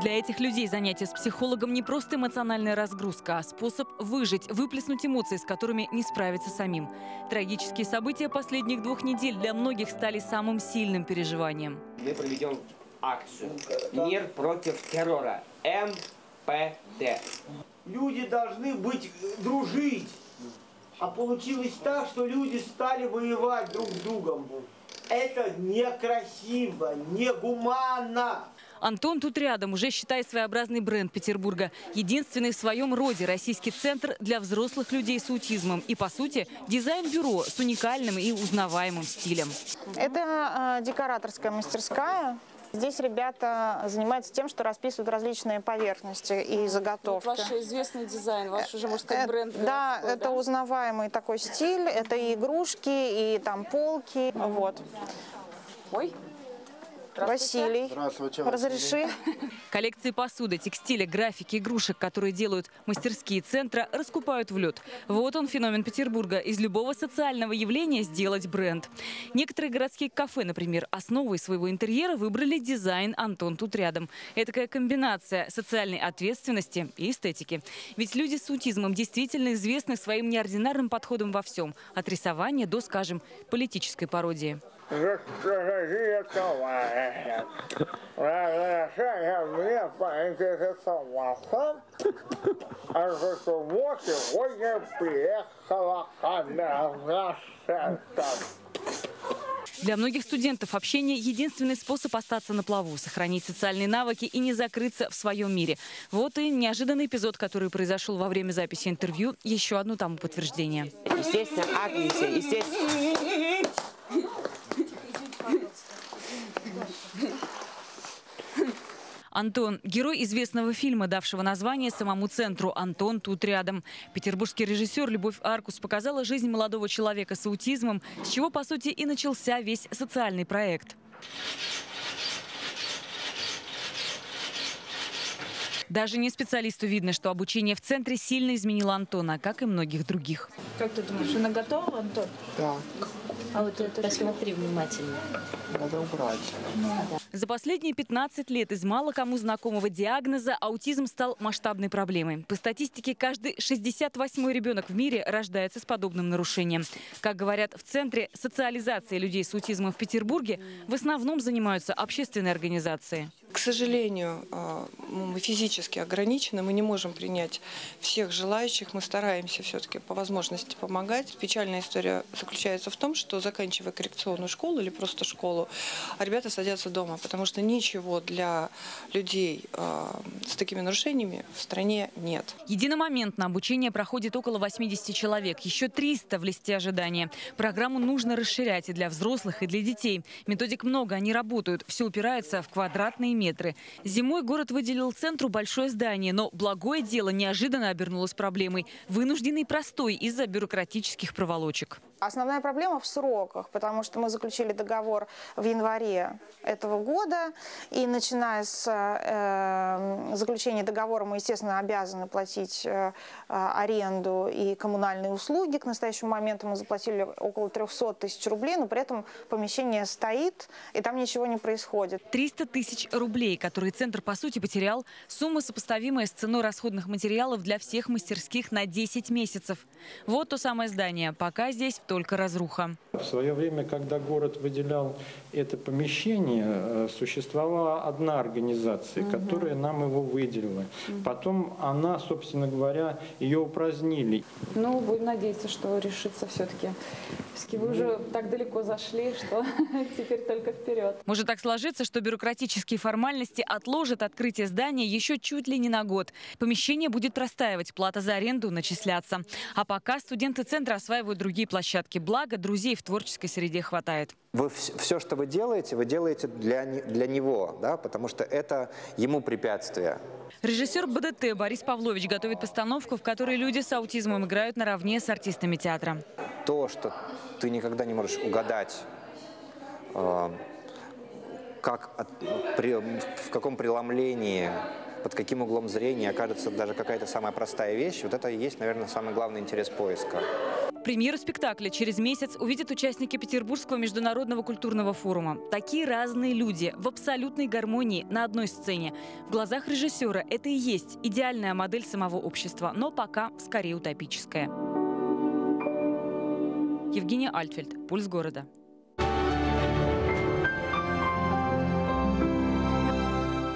Для этих людей занятие с психологом не просто эмоциональная разгрузка, а способ выжить, выплеснуть эмоции, с которыми не справиться самим. Трагические события последних двух недель для многих стали самым сильным переживанием. Мы проведем акцию «Мир против террора» МПТ. Люди должны быть, дружить. А получилось так, что люди стали воевать друг с другом. Это некрасиво, негуманно. Антон тут рядом, уже считает своеобразный бренд Петербурга. Единственный в своем роде российский центр для взрослых людей с аутизмом. И, по сути, дизайн-бюро с уникальным и узнаваемым стилем. Это э, декораторская мастерская. Здесь ребята занимаются тем, что расписывают различные поверхности и заготовки. Вот ваш известный дизайн, ваш уже, можно сказать, бренд. Э, да, городской, это узнаваемый такой стиль. Это и игрушки, и там полки. Вот. Ой, Василий, Здравствуйте, разреши. Коллекции посуды, текстиля, графики, игрушек, которые делают мастерские центра, раскупают в лед. Вот он феномен Петербурга. Из любого социального явления сделать бренд. Некоторые городские кафе, например, основой своего интерьера выбрали дизайн «Антон тут рядом». Это такая комбинация социальной ответственности и эстетики. Ведь люди с аутизмом действительно известны своим неординарным подходом во всем. От рисования до, скажем, политической пародии. Товарищ, разрешая мне поинтересоваться, а кого сегодня приехала камера Для многих студентов общение – единственный способ остаться на плаву, сохранить социальные навыки и не закрыться в своем мире. Вот и неожиданный эпизод, который произошел во время записи интервью, еще одно тому подтверждение. Естественно, Агнесе, естественно. Антон – герой известного фильма, давшего название самому центру «Антон тут рядом». Петербургский режиссер Любовь Аркус показала жизнь молодого человека с аутизмом, с чего, по сути, и начался весь социальный проект. Даже не специалисту видно, что обучение в центре сильно изменило Антона, как и многих других. Как ты думаешь, она готова, Антон? Да, А вот это Посмотри внимательно. надо убрать. За последние 15 лет из мало кому знакомого диагноза аутизм стал масштабной проблемой. По статистике, каждый 68-й ребенок в мире рождается с подобным нарушением. Как говорят в Центре социализации людей с аутизмом в Петербурге, в основном занимаются общественные организации. К сожалению, э, мы физически ограничены, мы не можем принять всех желающих, мы стараемся все-таки по возможности помогать. Печальная история заключается в том, что заканчивая коррекционную школу или просто школу, ребята садятся дома, потому что ничего для людей э, с такими нарушениями в стране нет. Единомоментно обучение проходит около 80 человек, еще 300 в листе ожидания. Программу нужно расширять и для взрослых, и для детей. Методик много, они работают. Все упирается в квадратные метры. Зимой город выделил центру большое здание, но благое дело неожиданно обернулось проблемой. Вынужденный простой из-за бюрократических проволочек. Основная проблема в сроках, потому что мы заключили договор в январе этого года, и начиная с э, заключения договора мы, естественно, обязаны платить э, аренду и коммунальные услуги. К настоящему моменту мы заплатили около 300 тысяч рублей, но при этом помещение стоит, и там ничего не происходит. 300 тысяч рублей, которые центр, по сути, потерял. Сумма, сопоставимая с ценой расходных материалов для всех мастерских на 10 месяцев. Вот то самое здание. Пока здесь только разруха. В свое время, когда город выделял это помещение, э, существовала одна организация, которая нам его выделила. Потом она, собственно говоря, ее упразднили. Ну, будем надеяться, что решится все-таки. Вы уже так далеко зашли, что теперь только вперед. Может так сложиться, что бюрократические формальности отложат открытие здания еще чуть ли не на год. Помещение будет простаивать, плата за аренду начисляться. А пока студенты центра осваивают другие площадки. Благо, друзей в творческой среде хватает. Вы все, что вы делаете, вы делаете для, для него, да, потому что это ему препятствие. Режиссер БДТ Борис Павлович готовит постановку, в которой люди с аутизмом играют наравне с артистами театра. То, что ты никогда не можешь угадать, э, как при- в каком преломлении, под каким углом зрения окажется даже какая-то самая простая вещь, вот это и есть, наверное, самый главный интерес поиска. Премьеру спектакля через месяц увидят участники Петербургского международного культурного форума. Такие разные люди в абсолютной гармонии на одной сцене. В глазах режиссера это и есть идеальная модель самого общества, но пока скорее утопическая. Евгения Альтфельд. «Пульс города».